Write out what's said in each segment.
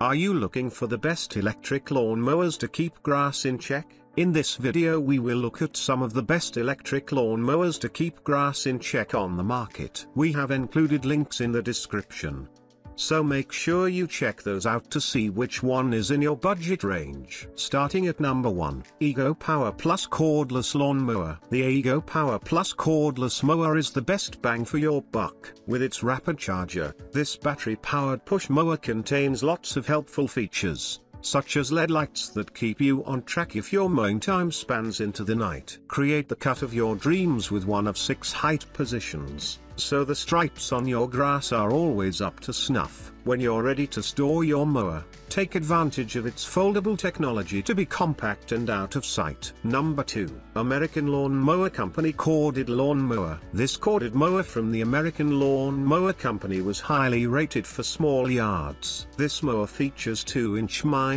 Are you looking for the best electric lawn mowers to keep grass in check? In this video we will look at some of the best electric lawn mowers to keep grass in check on the market. We have included links in the description. So make sure you check those out to see which one is in your budget range. Starting at number 1, Ego Power Plus Cordless Lawn Mower. The Ego Power Plus Cordless Mower is the best bang for your buck. With its rapid charger, this battery-powered push mower contains lots of helpful features such as LED lights that keep you on track if your mowing time spans into the night. Create the cut of your dreams with one of six height positions so the stripes on your grass are always up to snuff. When you're ready to store your mower, take advantage of its foldable technology to be compact and out of sight. Number 2. American Lawn Mower Company Corded Lawn Mower. This corded mower from the American Lawn Mower Company was highly rated for small yards. This mower features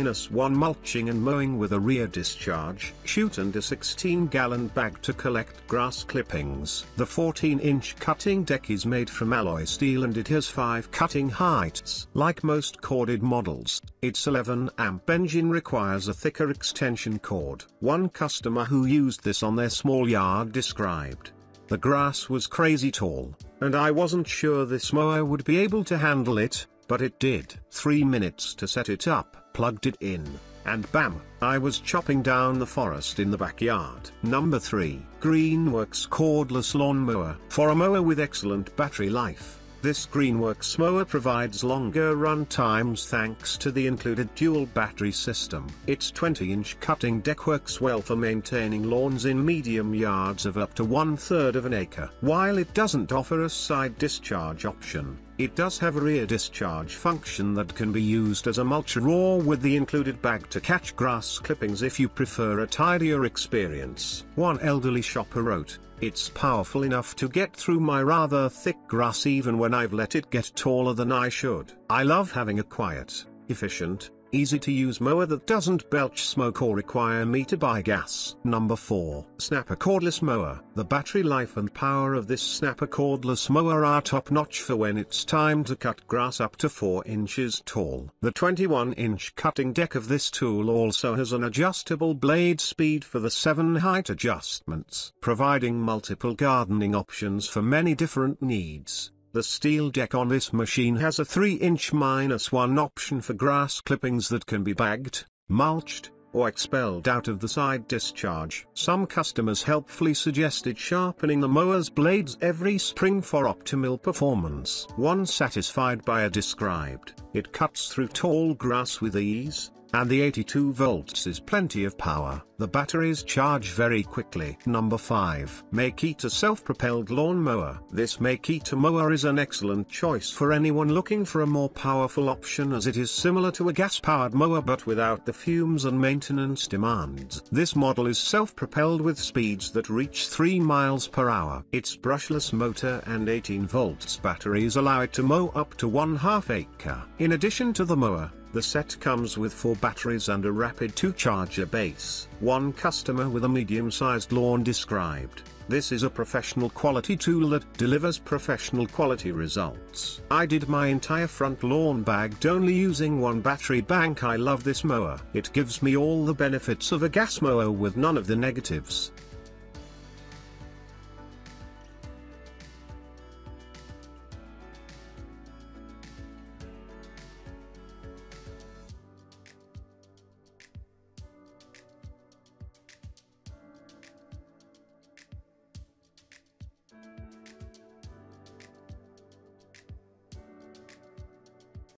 2-inch-1 mulching and mowing with a rear discharge chute and a 16-gallon bag to collect grass clippings. The 14-inch cutting deck is made from alloy steel and it has 5 cutting heights. Like most corded models, its 11 amp engine requires a thicker extension cord. One customer who used this on their small yard described, the grass was crazy tall, and I wasn't sure this mower would be able to handle it, but it did. 3 minutes to set it up, plugged it in, and bam, I was chopping down the forest in the backyard. Number 3. Greenworks Cordless Lawn Mower. For a mower with excellent battery life, this Greenworks mower provides longer run times thanks to the included dual battery system. Its 20-inch cutting deck works well for maintaining lawns in medium yards of up to one third of an acre. While it doesn't offer a side discharge option, it does have a rear discharge function that can be used as a mulcher or with the included bag to catch grass clippings if you prefer a tidier experience. One elderly shopper wrote, it's powerful enough to get through my rather thick grass even when I've let it get taller than I should. I love having a quiet, efficient, easy to use mower that doesn't belch smoke or require me to buy gas. Number 4. Snapper Cordless Mower. The battery life and power of this Snapper Cordless Mower are top notch for when it's time to cut grass up to 4 inches tall. The 21 inch cutting deck of this tool also has an adjustable blade speed for the 7 height adjustments, providing multiple gardening options for many different needs. The steel deck on this machine has a 3-inch minus 1 option for grass clippings that can be bagged, mulched, or expelled out of the side discharge. Some customers helpfully suggested sharpening the mower's blades every spring for optimal performance. One satisfied buyer described, it cuts through tall grass with ease, and the 82 volts is plenty of power. The batteries charge very quickly. Number 5. Makita Self-Propelled Lawn Mower. This Makita mower is an excellent choice for anyone looking for a more powerful option as it is similar to a gas-powered mower but without the fumes and maintenance demands. This model is self-propelled with speeds that reach 3 miles per hour. Its brushless motor and 18 volts batteries allow it to mow up to one half acre. In addition to the mower, the set comes with four batteries and a rapid 2-charger base. One customer with a medium-sized lawn described, this is a professional quality tool that delivers professional quality results. I did my entire front lawn bagged only using one battery bank. I love this mower. It gives me all the benefits of a gas mower with none of the negatives.